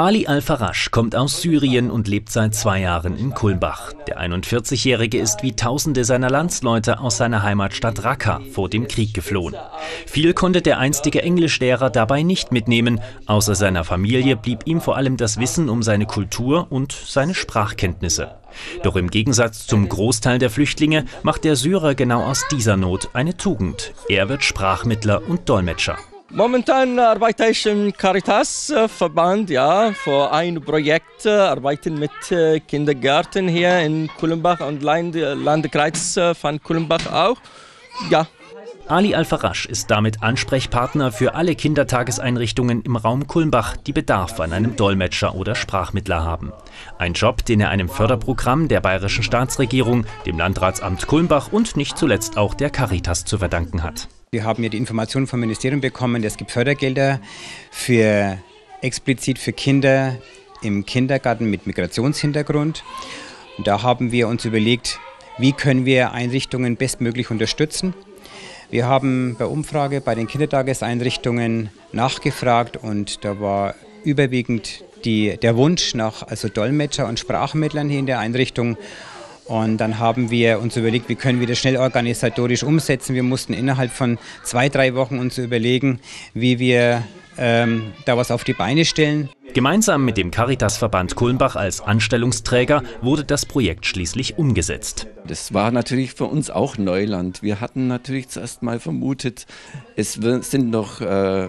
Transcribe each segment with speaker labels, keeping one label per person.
Speaker 1: Ali Al-Farash kommt aus Syrien und lebt seit zwei Jahren in Kulmbach. Der 41-Jährige ist wie Tausende seiner Landsleute aus seiner Heimatstadt Raqqa vor dem Krieg geflohen. Viel konnte der einstige Englischlehrer dabei nicht mitnehmen. Außer seiner Familie blieb ihm vor allem das Wissen um seine Kultur und seine Sprachkenntnisse. Doch im Gegensatz zum Großteil der Flüchtlinge macht der Syrer genau aus dieser Not eine Tugend. Er wird Sprachmittler und Dolmetscher.
Speaker 2: Momentan arbeite ich im Caritas-Verband, ja, für ein Projekt, arbeiten mit äh, Kindergärten hier in Kulmbach und Landkreis äh, von Kulmbach auch. Ja,
Speaker 1: Ali Al-Farash ist damit Ansprechpartner für alle Kindertageseinrichtungen im Raum Kulmbach, die Bedarf an einem Dolmetscher oder Sprachmittler haben. Ein Job, den er einem Förderprogramm der bayerischen Staatsregierung, dem Landratsamt Kulmbach und nicht zuletzt auch der Caritas zu verdanken hat.
Speaker 3: Wir haben ja die Informationen vom Ministerium bekommen, es gibt Fördergelder für explizit für Kinder im Kindergarten mit Migrationshintergrund. Und da haben wir uns überlegt, wie können wir Einrichtungen bestmöglich unterstützen. Wir haben bei Umfrage bei den Kindertageseinrichtungen nachgefragt und da war überwiegend die, der Wunsch nach also Dolmetscher und Sprachmittlern hier in der Einrichtung. Und dann haben wir uns überlegt, wie können wir das schnell organisatorisch umsetzen. Wir mussten innerhalb von zwei, drei Wochen uns überlegen, wie wir ähm, da was auf die Beine stellen.
Speaker 1: Gemeinsam mit dem Caritasverband Kulmbach als Anstellungsträger wurde das Projekt schließlich umgesetzt.
Speaker 4: Das war natürlich für uns auch Neuland. Wir hatten natürlich zuerst mal vermutet, es sind noch äh,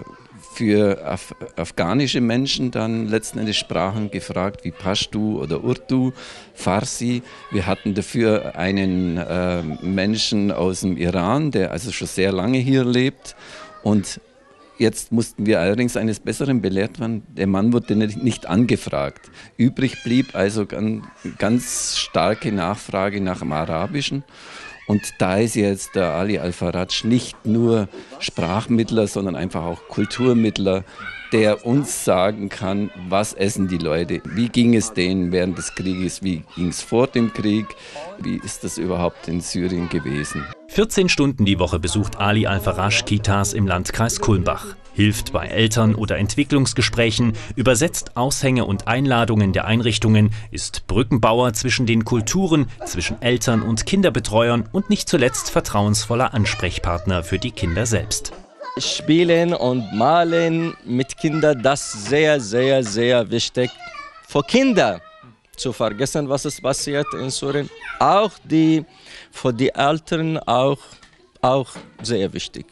Speaker 4: für Af afghanische Menschen dann letzten Endes Sprachen gefragt wie Pashtu oder Urdu, Farsi. Wir hatten dafür einen äh, Menschen aus dem Iran, der also schon sehr lange hier lebt und Jetzt mussten wir allerdings eines Besseren belehrt werden. Der Mann wurde nicht angefragt. Übrig blieb also ganz, ganz starke Nachfrage nach dem Arabischen. Und da ist jetzt der Ali Al-Faraj nicht nur Sprachmittler, sondern einfach auch Kulturmittler, der uns sagen kann, was essen die Leute, wie ging es denen während des Krieges, wie ging es vor dem Krieg, wie ist das überhaupt in Syrien gewesen.
Speaker 1: 14 Stunden die Woche besucht Ali Al-Farash Kitas im Landkreis Kulmbach, hilft bei Eltern- oder Entwicklungsgesprächen, übersetzt Aushänge und Einladungen der Einrichtungen, ist Brückenbauer zwischen den Kulturen, zwischen Eltern und Kinderbetreuern und nicht zuletzt vertrauensvoller Ansprechpartner für die Kinder selbst.
Speaker 2: Spielen und malen mit Kindern, das ist sehr, sehr, sehr wichtig für Kinder zu vergessen, was ist passiert in Syrien. Auch die, für die Eltern auch, auch sehr wichtig.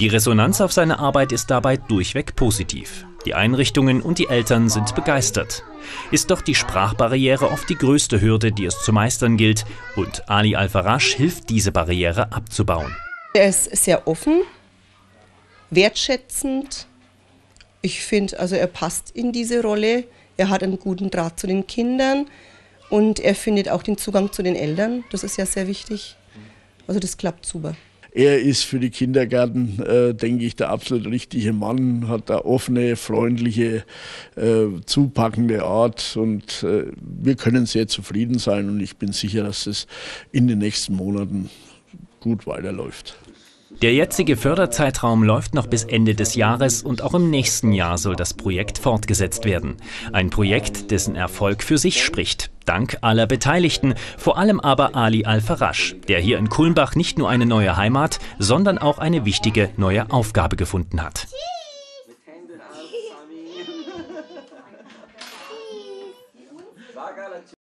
Speaker 1: Die Resonanz auf seine Arbeit ist dabei durchweg positiv. Die Einrichtungen und die Eltern sind begeistert. Ist doch die Sprachbarriere oft die größte Hürde, die es zu meistern gilt, und Ali Al-Farash hilft, diese Barriere abzubauen.
Speaker 5: Er ist sehr offen, wertschätzend. Ich finde, also er passt in diese Rolle. Er hat einen guten Draht zu den Kindern und er findet auch den Zugang zu den Eltern. Das ist ja sehr wichtig. Also das klappt super.
Speaker 6: Er ist für die Kindergärten, äh, denke ich, der absolut richtige Mann, hat eine offene, freundliche, äh, zupackende Art und äh, wir können sehr zufrieden sein und ich bin sicher, dass es in den nächsten Monaten gut weiterläuft.
Speaker 1: Der jetzige Förderzeitraum läuft noch bis Ende des Jahres und auch im nächsten Jahr soll das Projekt fortgesetzt werden. Ein Projekt, dessen Erfolg für sich spricht. Dank aller Beteiligten, vor allem aber Ali Al-Farash, der hier in Kulmbach nicht nur eine neue Heimat, sondern auch eine wichtige neue Aufgabe gefunden hat.